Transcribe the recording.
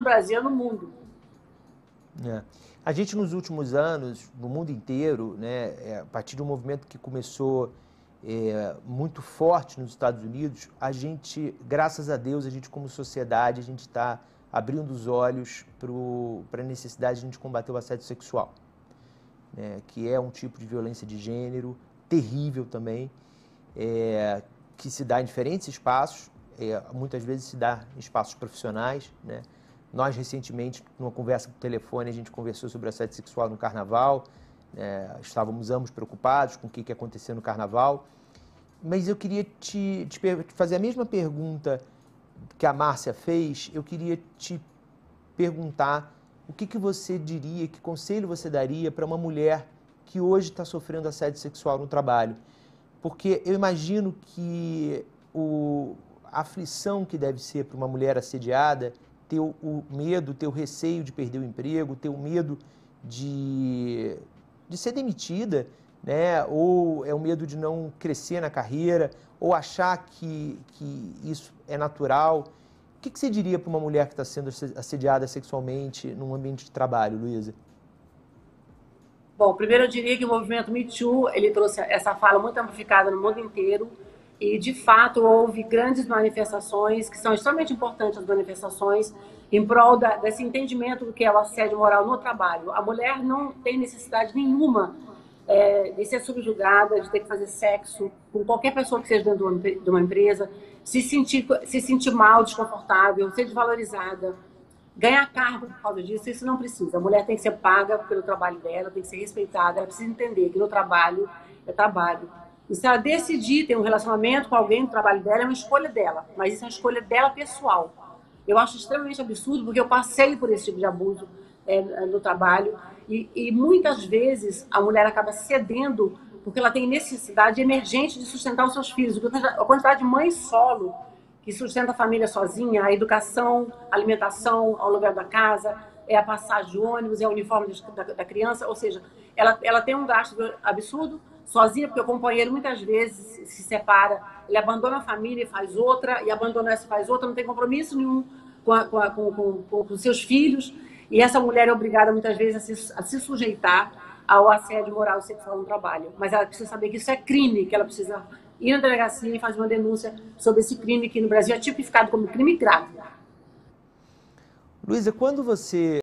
no Brasil e no mundo. É. A gente, nos últimos anos, no mundo inteiro, né, é, a partir de um movimento que começou é, muito forte nos Estados Unidos, a gente, graças a Deus, a gente como sociedade, a gente está abrindo os olhos para a necessidade de a gente combater o assédio sexual, né, que é um tipo de violência de gênero terrível também, é, que se dá em diferentes espaços, é, muitas vezes se dá em espaços profissionais, né? Nós, recentemente, numa conversa por telefone, a gente conversou sobre assédio sexual no carnaval. É, estávamos ambos preocupados com o que, que ia acontecer no carnaval. Mas eu queria te, te, fazer a mesma pergunta que a Márcia fez. Eu queria te perguntar o que, que você diria, que conselho você daria para uma mulher que hoje está sofrendo assédio sexual no trabalho. Porque eu imagino que o, a aflição que deve ser para uma mulher assediada ter o, medo, ter o receio de perder o emprego, ter o medo de, de ser demitida, né? ou é o medo de não crescer na carreira, ou achar que, que isso é natural. O que, que você diria para uma mulher que está sendo assediada sexualmente num ambiente de trabalho, Luísa? Bom, primeiro eu diria que o movimento Me Too, ele trouxe essa fala muito amplificada no mundo inteiro, e, de fato, houve grandes manifestações, que são extremamente importantes as manifestações, em prol da, desse entendimento do que é o assédio moral no trabalho. A mulher não tem necessidade nenhuma é, de ser subjugada, de ter que fazer sexo com qualquer pessoa que seja dentro de uma empresa, se sentir, se sentir mal, desconfortável, ser desvalorizada, ganhar cargo por causa disso, isso não precisa. A mulher tem que ser paga pelo trabalho dela, tem que ser respeitada, ela precisa entender que no trabalho é trabalho e se ela decidir ter um relacionamento com alguém no trabalho dela, é uma escolha dela. Mas isso é uma escolha dela pessoal. Eu acho extremamente absurdo, porque eu passei por esse tipo de abuso é, no trabalho. E, e muitas vezes a mulher acaba cedendo porque ela tem necessidade emergente de sustentar os seus filhos. A quantidade de mãe solo que sustenta a família sozinha, a educação, a alimentação, ao lugar da casa, é a passagem de ônibus, é o uniforme da, da criança, ou seja, ela, ela tem um gasto absurdo sozinha, porque o companheiro muitas vezes se separa, ele abandona a família e faz outra, e abandona essa e faz outra, não tem compromisso nenhum com, a, com, a, com, com, com, seus filhos, e essa mulher é obrigada muitas vezes a se, a se sujeitar ao assédio moral e sexual no trabalho. Mas ela precisa saber que isso é crime, que ela precisa ir na delegacia e fazer uma denúncia sobre esse crime que no Brasil é tipificado como crime grave. Luísa, quando você